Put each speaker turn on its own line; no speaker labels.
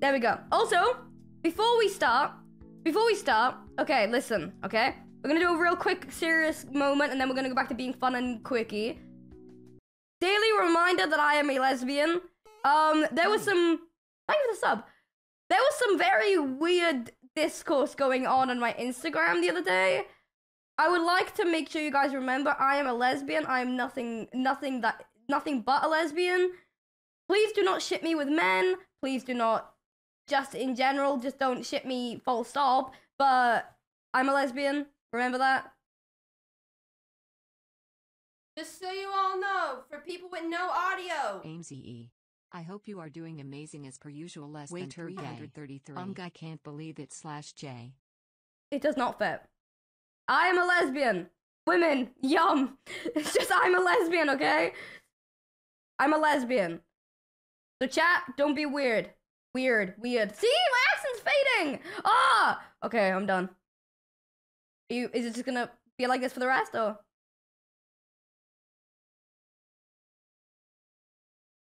There we go. Also, before we start, before we start, okay, listen, okay? We're gonna do a real quick, serious moment, and then we're gonna go back to being fun and quickie. Daily reminder that I am a lesbian. Um, there was some. Thank you for the sub. There was some very weird discourse going on on my Instagram the other day. I would like to make sure you guys remember I am a lesbian. I am nothing, nothing that, nothing but a lesbian. Please do not ship me with men. Please do not, just in general, just don't ship me full stop. But I'm a lesbian. Remember that.
Just so you all know, for people with no audio.
Ames I hope you are doing amazing as per usual less than
Waiter gay.
333. Um I can't believe it slash J.
It does not fit. I am a lesbian. Women, yum. It's just I'm a lesbian, okay? I'm a lesbian. So chat, don't be weird. Weird, weird. See, my accent's fading. Ah. Okay, I'm done. Are you? Is it just gonna be like this for the rest, or?